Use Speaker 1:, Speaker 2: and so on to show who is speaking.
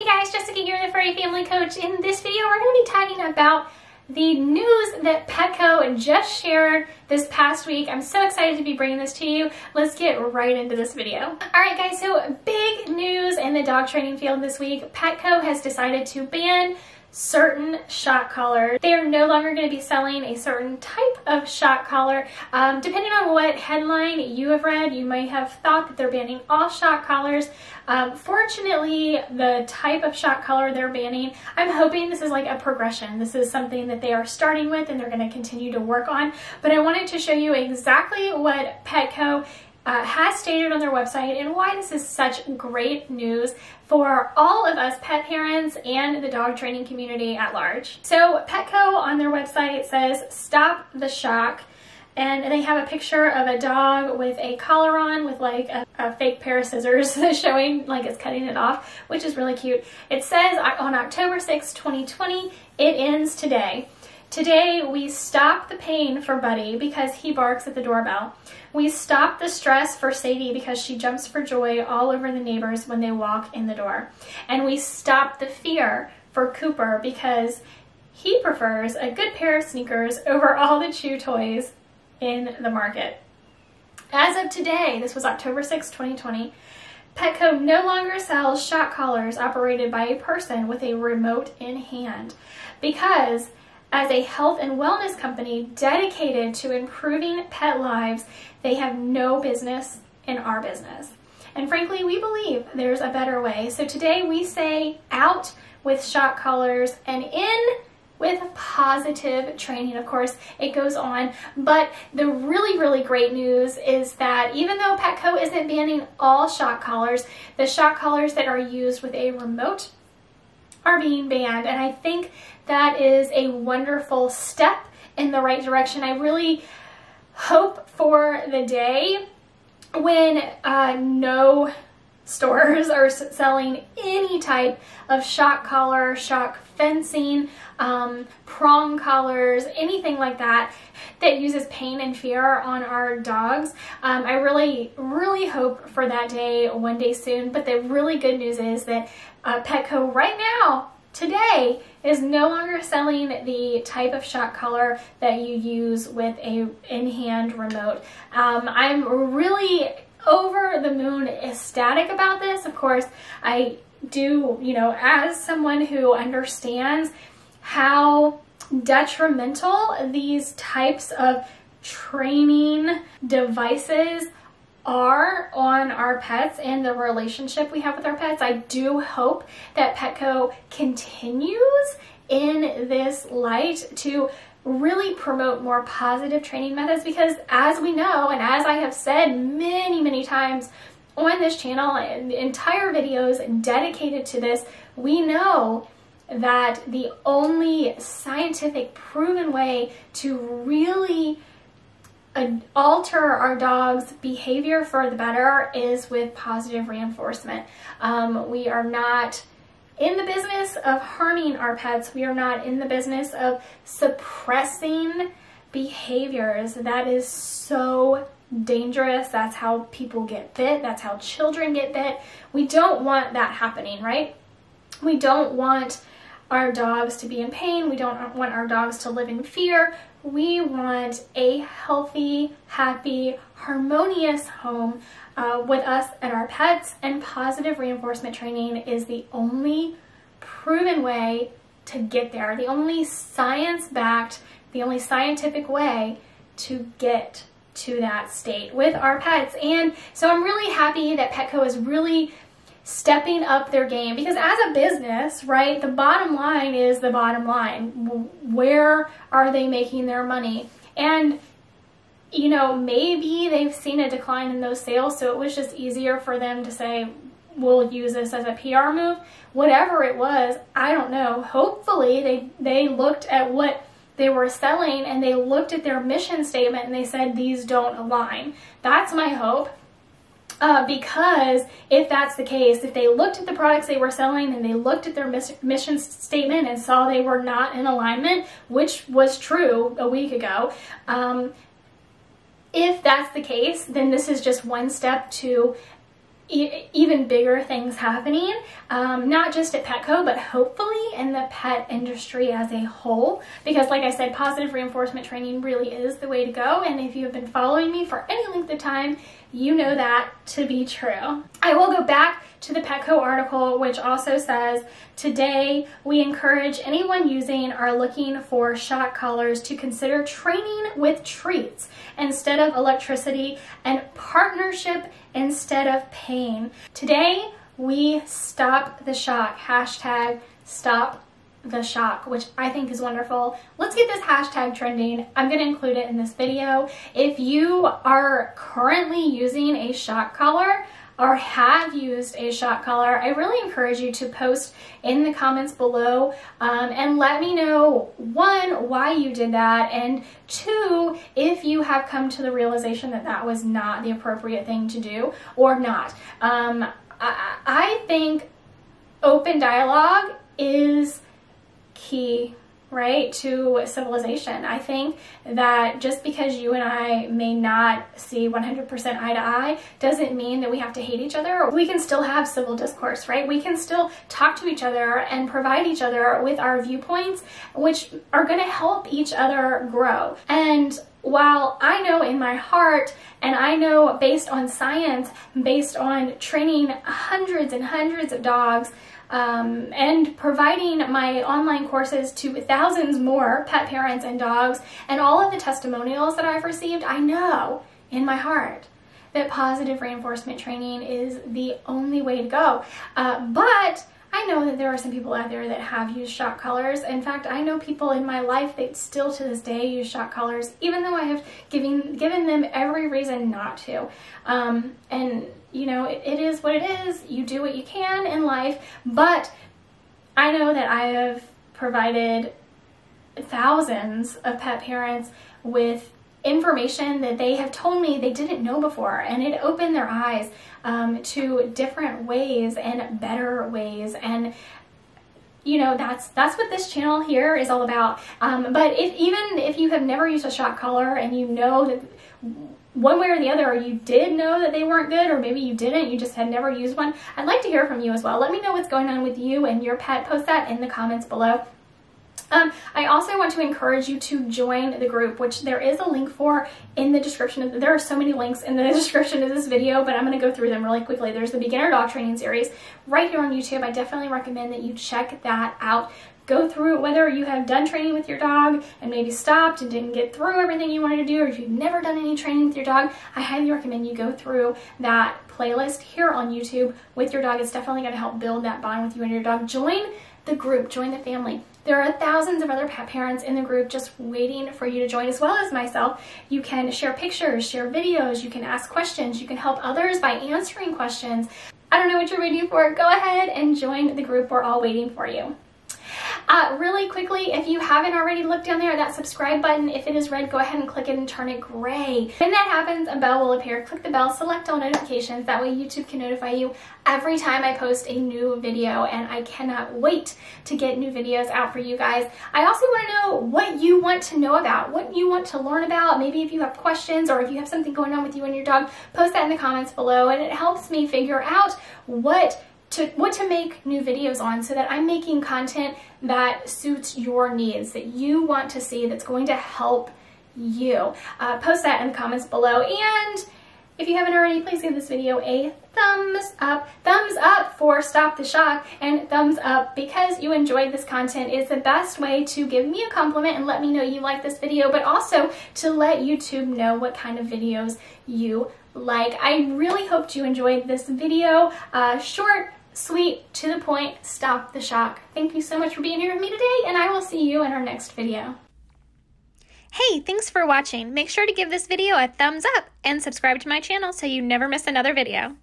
Speaker 1: Hey guys, Jessica here, the Furry Family Coach. In this video, we're going to be talking about the news that Petco just shared this past week. I'm so excited to be bringing this to you. Let's get right into this video. All right guys, so big news in the dog training field this week. Petco has decided to ban certain shock collars. They are no longer going to be selling a certain type of shock collar. Um, depending on what headline you have read, you might have thought that they're banning all shock collars. Um, fortunately, the type of shock collar they're banning, I'm hoping this is like a progression. This is something that they are starting with and they're going to continue to work on. But I wanted to show you exactly what Petco uh, has stated on their website and why this is such great news for all of us pet parents and the dog training community at large. So Petco on their website says, stop the shock. And they have a picture of a dog with a collar on with like a, a fake pair of scissors showing like it's cutting it off, which is really cute. It says on October 6, 2020, it ends today. Today, we stop the pain for Buddy because he barks at the doorbell. We stop the stress for Sadie because she jumps for joy all over the neighbors when they walk in the door. And we stop the fear for Cooper because he prefers a good pair of sneakers over all the chew toys in the market. As of today, this was October 6, 2020, Petco no longer sells shock collars operated by a person with a remote in hand because as a health and wellness company dedicated to improving pet lives, they have no business in our business. And frankly, we believe there's a better way. So today we say out with shock collars and in with positive training. Of course, it goes on. But the really, really great news is that even though Petco isn't banning all shock collars, the shock collars that are used with a remote are being banned. And I think that is a wonderful step in the right direction. I really hope for the day when uh, no stores are selling any type of shock collar, shock fencing, um, prong collars, anything like that that uses pain and fear on our dogs. Um, I really, really hope for that day one day soon. But the really good news is that uh, Petco right now today is no longer selling the type of shock collar that you use with a in-hand remote. Um, I'm really over the moon ecstatic about this. Of course, I do, you know, as someone who understands how detrimental these types of training devices are on our pets and the relationship we have with our pets. I do hope that Petco continues in this light to really promote more positive training methods because as we know and as I have said many many times on this channel and entire videos dedicated to this we know that the only scientific proven way to really alter our dog's behavior for the better is with positive reinforcement. Um, we are not in the business of harming our pets. We are not in the business of suppressing behaviors. That is so dangerous. That's how people get bit. That's how children get bit. We don't want that happening, right? We don't want our dogs to be in pain. We don't want our dogs to live in fear. We want a healthy, happy, harmonious home uh, with us and our pets, and positive reinforcement training is the only proven way to get there, the only science-backed, the only scientific way to get to that state with our pets. And so I'm really happy that Petco is really stepping up their game because as a business, right, the bottom line is the bottom line. Where are they making their money? And you know, maybe they've seen a decline in those sales, so it was just easier for them to say, we'll use this as a PR move. Whatever it was, I don't know. Hopefully they, they looked at what they were selling and they looked at their mission statement and they said, these don't align. That's my hope. Uh, because if that's the case, if they looked at the products they were selling and they looked at their mission statement and saw they were not in alignment, which was true a week ago, um, if that's the case, then this is just one step to e even bigger things happening, um, not just at Petco, but hopefully in the pet industry as a whole. Because like I said, positive reinforcement training really is the way to go. And if you have been following me for any length of time, you know that to be true. I will go back to the Petco article, which also says, today we encourage anyone using or looking for shock collars to consider training with treats instead of electricity and partnership instead of pain. Today, we stop the shock. Hashtag stop the shock, which I think is wonderful. Let's get this hashtag trending. I'm going to include it in this video. If you are currently using a shock collar, or have used a shock collar, I really encourage you to post in the comments below um, and let me know, one, why you did that, and two, if you have come to the realization that that was not the appropriate thing to do or not. Um, I, I think open dialogue is key right, to civilization. I think that just because you and I may not see 100% eye to eye doesn't mean that we have to hate each other. We can still have civil discourse, right? We can still talk to each other and provide each other with our viewpoints, which are going to help each other grow. And while I know in my heart, and I know based on science, based on training hundreds and hundreds of dogs, um, and providing my online courses to thousands more pet parents and dogs and all of the testimonials that I've received, I know in my heart that positive reinforcement training is the only way to go. Uh, but I know that there are some people out there that have used shock collars. In fact, I know people in my life that still to this day use shock collars, even though I have given given them every reason not to. Um, and you know, it, it is what it is. You do what you can in life, but I know that I have provided thousands of pet parents with information that they have told me they didn't know before. And it opened their eyes um, to different ways and better ways. And you know that's that's what this channel here is all about. Um, but if even if you have never used a shock collar and you know that one way or the other, or you did know that they weren't good, or maybe you didn't, you just had never used one, I'd like to hear from you as well. Let me know what's going on with you and your pet. Post that in the comments below. Um, I also want to encourage you to join the group, which there is a link for in the description. There are so many links in the description of this video, but I'm going to go through them really quickly. There's the beginner dog training series right here on YouTube. I definitely recommend that you check that out go through whether you have done training with your dog and maybe stopped and didn't get through everything you wanted to do, or if you've never done any training with your dog, I highly recommend you go through that playlist here on YouTube with your dog. It's definitely going to help build that bond with you and your dog. Join the group, join the family. There are thousands of other pet parents in the group just waiting for you to join, as well as myself. You can share pictures, share videos, you can ask questions, you can help others by answering questions. I don't know what you're waiting for. Go ahead and join the group. We're all waiting for you. Uh, really quickly, if you haven't already looked down there, that subscribe button, if it is red, go ahead and click it and turn it gray. When that happens, a bell will appear. Click the bell, select all notifications. That way YouTube can notify you every time I post a new video and I cannot wait to get new videos out for you guys. I also want to know what you want to know about, what you want to learn about. Maybe if you have questions or if you have something going on with you and your dog, post that in the comments below and it helps me figure out what to what to make new videos on so that I'm making content that suits your needs, that you want to see, that's going to help you. Uh, post that in the comments below. And if you haven't already, please give this video a thumbs up. Thumbs up for Stop the Shock and thumbs up because you enjoyed this content is the best way to give me a compliment and let me know you like this video, but also to let YouTube know what kind of videos you like. I really hoped you enjoyed this video. Uh, short, sweet, to the point, stop the shock. Thank you so much for being here with me today, and I will see you in our next video.
Speaker 2: Hey, thanks for watching. Make sure to give this video a thumbs up and subscribe to my channel so you never miss another video.